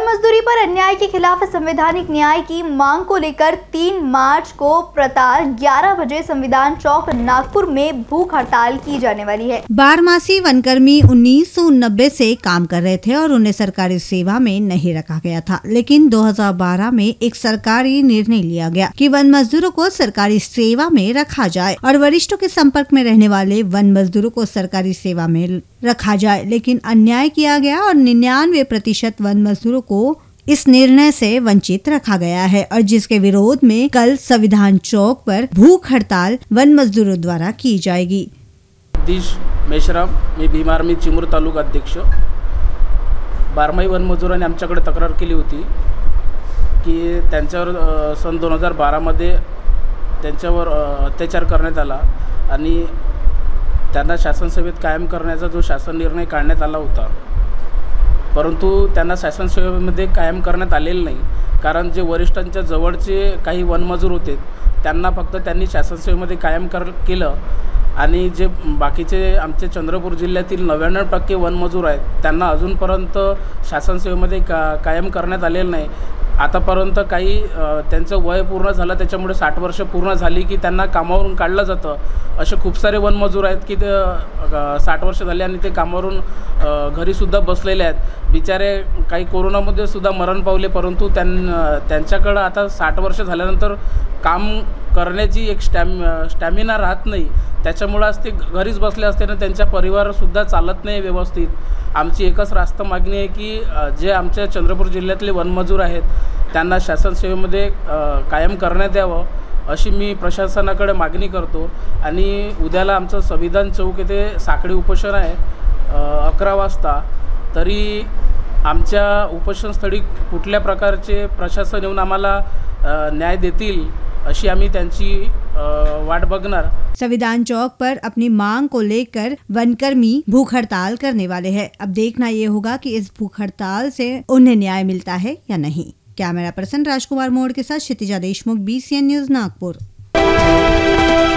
मजदूरी पर अन्याय के खिलाफ संवैधानिक न्याय की मांग को लेकर 3 मार्च को प्रातः 11 बजे संविधान चौक नागपुर में भूख हड़ताल की जाने वाली है। बारमासी वनकर्मी उन्नीस से काम कर रहे थे और उन्हें सरकारी सेवा में नहीं रखा गया था, लेकिन 2012 में एक सरकारी निर्णय लिया गया कि वन मजदूरों को सरकारी सेवा में रखा जाए और वरिष्ठों के संपर्क में रहने वाले वन मजदूरों को सरकारी सेवा में रखा जाए। लेकिन अन्याय किया गया और निन्यानवे प्रतिशत वन मजदूरों को इस निर्णय से वंचित रखा गया है और जिसके विरोध में कल संविधान चौक पर भूख हड़ताल वन मजदूरों द्वारा की जाएगी। जगदीश मेश्राम, मी भीम आर्मी चिमूर तालुका अध्यक्ष। बारमाही वनमजुरांनी आमच्याकडे तक्रार केली होती की त्यांच्यावर सन दोन हज़ार बारामध्ये त्यांच्यावर अत्याचार आणि त्यांना शासनसेवेत कायम करण्याचा जो शासन निर्णय काढण्यात आला होता परंतु त्यांना शासनसेवेमध्ये कायम करण्यात आलेलं नाही. कारण जे वरिष्ठांच्या जवळचे काही वनमजूर होते त्यांना फक्त त्यांनी शासनसेवेमध्ये कायम कर केलं. आणि जे बाकीचे आमचे चंद्रपूर जिल्ह्यातील नव्याण्णव टक्के वनमजूर आहेत त्यांना अजूनपर्यंत शासनसेवेमध्ये का कायम करण्यात आलेलं नाही. आतापर्यंत काही त्यांचं वय पूर्ण झालं त्याच्यामुळे साठ वर्ष पूर्ण झाली की त्यांना कामावरून काढलं जातं. असे खूप सारे वनमजूर आहेत की ते साठ वर्ष झाले आणि ते कामावरून घरीसुद्धा बसलेले आहेत. बिचारे काही कोरोनामध्ये सुद्धा मरण पावले परंतु त्यां त्यांच्याकडं आता साठ वर्ष झाल्यानंतर काम करण्याची एक स्टॅम स्टॅमिना राहत नाही. त्याच्यामुळं आज ते घरीच बसले असल्यानं त्यांच्या परिवारसुद्धा चालत नाही व्यवस्थित. आमची एकच रास्त मागणी आहे की जे आमच्या चंद्रपूर जिल्ह्यातले वनमजूर आहेत त्यांना शासन सेवेमध्ये कायम करण्यात यावं अशी मी प्रशासनाकडे मागणी करतो. आणि उद्याला आमचं संविधान चौक येथे साखळी उपोषण आहे अकरा वाजता. तरी आमच्या उपोषणस्थळी कुठल्या प्रकारचे प्रशासन येऊन आम्हाला न्याय देतील अशी आम्ही त्यांची वाट बगनर। संविधान चौक पर अपनी मांग को लेकर वनकर्मी भूख हड़ताल करने वाले हैं। अब देखना ये होगा कि इस भूख हड़ताल से उन्हें न्याय मिलता है या नहीं। कैमरा पर्सन राजकुमार मोड़ के साथ क्षितिजा देशमुख बी न्यूज़ नागपुर।